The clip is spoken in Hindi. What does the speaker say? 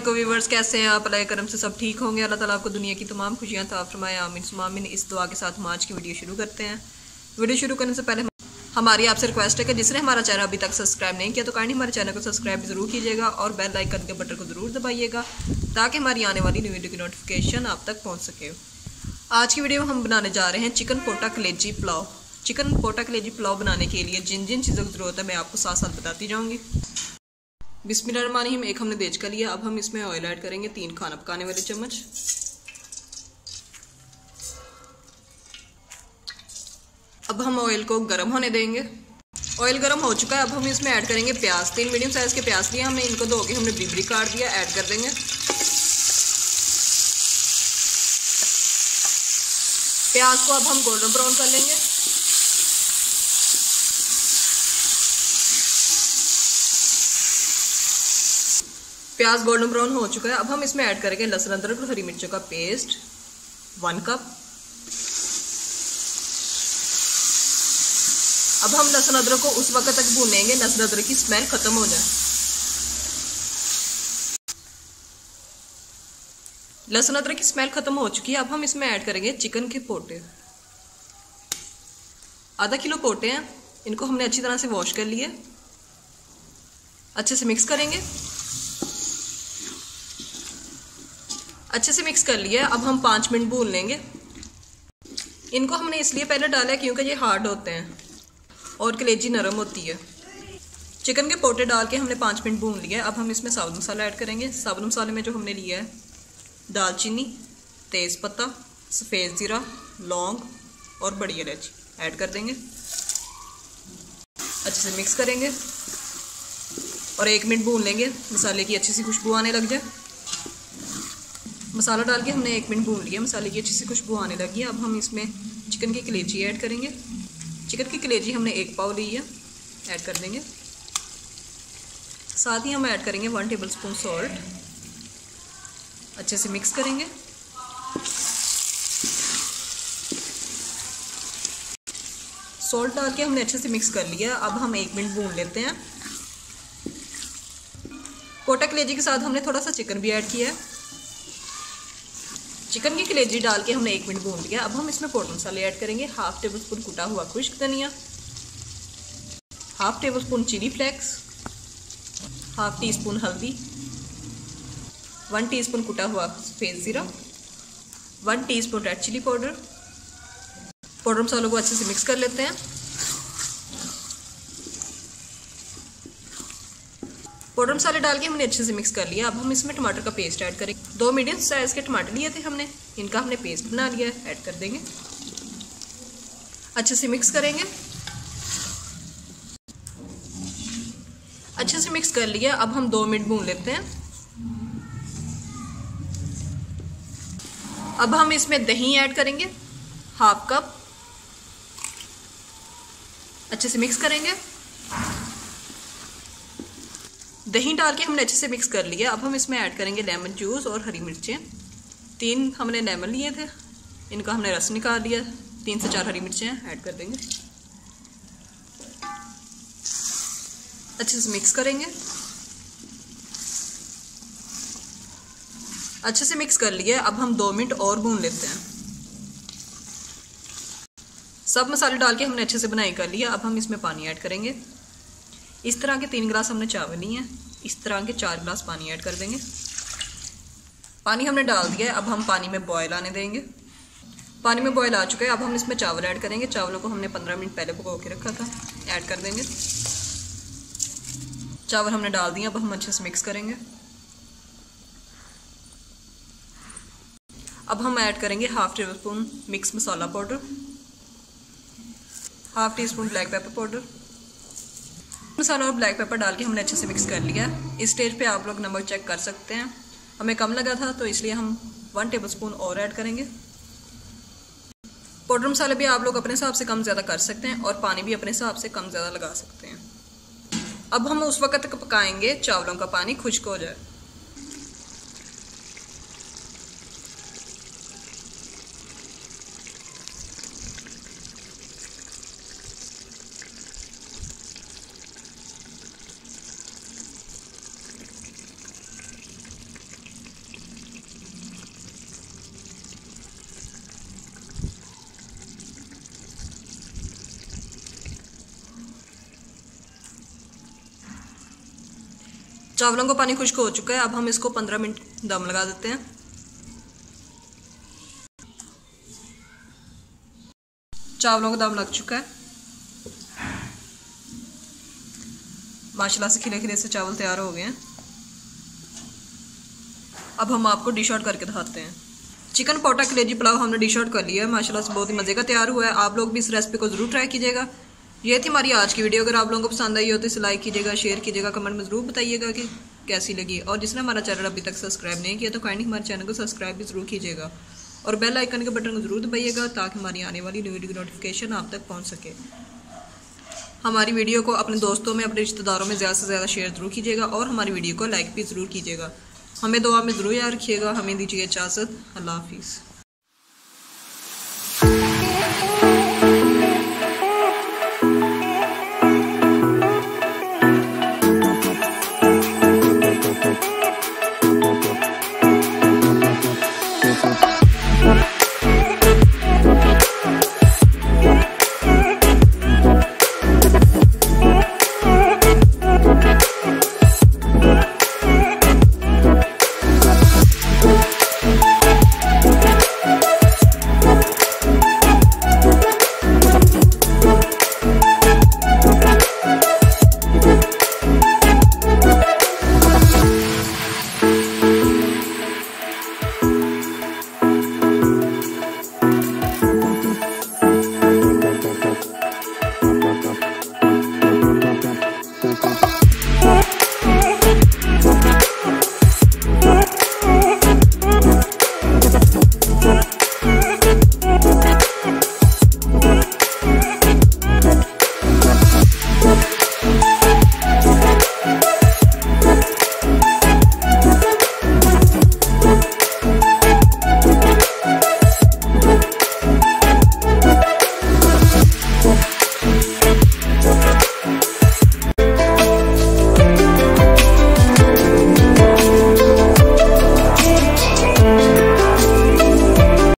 को व्यूवर्स कैसे हैं आप? अल्लाह करम से सब ठीक होंगे। अल्लाह ताला आपको दुनिया की तमाम खुशियाँ था फरमाए, आमिन। सुमामिन इस दुआ के साथ हम आज की वीडियो शुरू करते हैं। वीडियो शुरू करने से पहले हमारी आपसे रिक्वेस्ट है कि जिसने हमारा चैनल अभी तक सब्सक्राइब नहीं किया तो काइंडली हमारे चैनल को सब्सक्राइब ज़रूर कीजिएगा और बेल आइकन के बटन को ज़रूर दबाइएगा, ताकि हमारी आने वाली न्यू वीडियो की नोटिफिकेशन आप तक पहुँच सके। आज की वीडियो में हम बनाने जा रहे हैं चिकन पोटा कलेजी पुलाव। चिकन पोटा कलेजी पुलाव बनाने के लिए जिन जिन चीज़ों की ज़रूरत है, मैं आपको साथ साथ बताती जाऊँगी। बिस्मिल्लाहिर्रहमानिर्रहीम, एक हमने देज का लिया। अब हम इसमें ऑयल ऐड करेंगे तीन खाना पकाने वाले चम्मच। अब हम ऑयल को गर्म होने देंगे। ऑयल गर्म हो चुका है। अब हम इसमें ऐड करेंगे प्याज। तीन मीडियम साइज़ के प्याज लिए हमने इनको धो के हमने ब्रिबरी काट दिया ऐड कर देंगे। प्याज को अब हम गोल्डन ब्राउन कर लेंगे। प्याज गोल्डन ब्राउन हो चुका है। अब हम इसमें ऐड करेंगे लहसुन, अदरक और हरी मिर्चों का पेस्ट। One cup. अब हम लहसुन, अदरक को उस वक्त तक भूनेंगे, लहसुन, अदरक की स्मेल खत्म हो जाए। लहसुन, अदरक की स्मेल खत्म हो चुकी है। अब हम इसमें ऐड करेंगे चिकन के पोटे। आधा किलो पोटे हैं। इनको हमने अच्छी तरह से वॉश कर लिए। अच्छे से मिक्स करेंगे। अच्छे से मिक्स कर लिया अब हम पाँच मिनट भून लेंगे। इनको हमने इसलिए पहले डाला है क्योंकि ये हार्ड होते हैं और कलेजी नरम होती है। चिकन के पोटे डाल के हमने पाँच मिनट भून लिया अब हम इसमें साबुत मसाला ऐड करेंगे। साबुत मसाले में जो हमने लिया है, दालचीनी, तेज़पत्ता, सफ़ेद ज़ीरा, लौंग और बड़ी इलायची ऐड कर देंगे। अच्छे से मिक्स करेंगे और एक मिनट भून लेंगे। मसाले की अच्छी सी खुशबू आने लग जाए। मसाला डाल के हमने एक मिनट भून लिया। मसाले की अच्छी सी खुशबू आने लगी अब हम इसमें चिकन की कलेजी ऐड करेंगे। चिकन की कलेजी हमने एक पाव ली है। ऐड कर देंगे। साथ ही हम ऐड करेंगे वन टेबल स्पून सॉल्ट। अच्छे से मिक्स करेंगे। सॉल्ट डाल के हमने अच्छे से मिक्स कर लिया। अब हम एक मिनट भून लेते हैं। कोटा कलेजी के साथ हमने थोड़ा सा चिकन भी ऐड किया है। चिकन की कलेजी डाल के हमने एक मिनट भून लिया। अब हम इसमें पाउडर मसाले ऐड करेंगे। हाफ़ टेबल स्पून कुटा हुआ खुश्क धनिया, half tablespoon chilli flakes, half teaspoon हल्दी, वन टीस्पून कुटा हुआ सफ़ेद ज़ीरा, one teaspoon red chilli powder. Powder मसालों को अच्छे से मिक्स कर लेते हैं। पाउडर मसाले डाल के हमने अच्छे से मिक्स कर लिया। अब हम इसमें टमाटर का पेस्ट ऐड करेंगे। दो मीडियम साइज़ के टमाटर लिए थे हमने। इनका हमने पेस्ट बना लिया ऐड कर देंगे। अच्छे से मिक्स करेंगे। अच्छे से मिक्स कर लिया। अब हम दो मिनट भून लेते हैं। अब हम इसमें दही ऐड करेंगे, हाफ़ कप। अच्छे से मिक्स करेंगे। दही डाल के हमने अच्छे से मिक्स कर लिया। अब हम इसमें ऐड करेंगे लेमन जूस और हरी मिर्चें। तीन हमने लेमन लिए थे। इनका हमने रस निकाल लिया। तीन से चार हरी मिर्चें ऐड कर देंगे। अच्छे से मिक्स करेंगे। अच्छे से मिक्स कर लिए अब हम दो मिनट और भून लेते हैं। सब मसाले डाल के हमने अच्छे से बनाई कर लिया। अब हम इसमें पानी ऐड करेंगे। इस तरह के तीन गिलास हमने चावल लिए हैं। इस तरह के चार गिलास पानी ऐड कर देंगे। पानी हमने डाल दिया है। अब हम पानी में बॉयल आने देंगे। पानी में बॉयल आ चुका है। अब हम इसमें चावल ऐड करेंगे। चावलों को हमने पंद्रह मिनट पहले पका के रखा था। ऐड कर देंगे। चावल हमने डाल दिए। अब हम अच्छे से मिक्स करेंगे। अब हम ऐड करेंगे हाफ़ टेबल स्पून मिक्स मसाला powder half teaspoon black pepper powder मसाला और ब्लैक पेपर डाल के हमने अच्छे से मिक्स कर लिया है। इस स्टेज पे आप लोग नमक चेक कर सकते हैं। हमें कम लगा था तो इसलिए हम वन टेबल स्पून और ऐड करेंगे। पाउडर मसाले भी आप लोग अपने हिसाब से कम ज़्यादा कर सकते हैं और पानी भी अपने हिसाब से कम ज़्यादा लगा सकते हैं। अब हम उस वक्त तक पकाएँगे चावलों का पानी, खुश्क हो जाए। चावलों का पानी खुश्क हो चुका है। अब हम इसको पंद्रह मिनट दम लगा देते हैं। चावलों का दम लग चुका है। माशाल्लाह से खिले खिले से चावल तैयार हो गए हैं। अब हम आपको डिश आउट करके दिखाते हैं। चिकन पोटा कलेजी पुलाव हमने डिश आउट कर लिया है। माशाल्लाह से बहुत ही मज़े का तैयार हुआ है। आप लोग भी इस रेसिपी को ज़रूर ट्राई कीजिएगा। ये थी हमारी आज की वीडियो। अगर आप लोगों को पसंद आई हो तो इसे लाइक कीजिएगा शेयर कीजिएगा कमेंट में ज़रूर बताइएगा कि कैसी लगी। और जिसने हमारा चैनल अभी तक सब्सक्राइब नहीं किया तो काइंडली हमारे चैनल को सब्सक्राइब भी ज़रूर कीजिएगा। और बेल आइकन के बटन को ज़रूर दबाइएगा ताकि हमारी आने वाली न्यू वीडियो की नोटिफिकेशन आप तक पहुँच सके। हमारी वीडियो को अपने दोस्तों में, अपने रिश्तेदारों में ज़्यादा से ज़्यादा शेयर ज़रूर कीजिएगा और हमारी वीडियो को लाइक भी ज़रूर कीजिएगा। हमें दुआ में ज़रूर याद रखिएगा। हमें दीजिए इजाज़त। अल्लाह हाफिज़।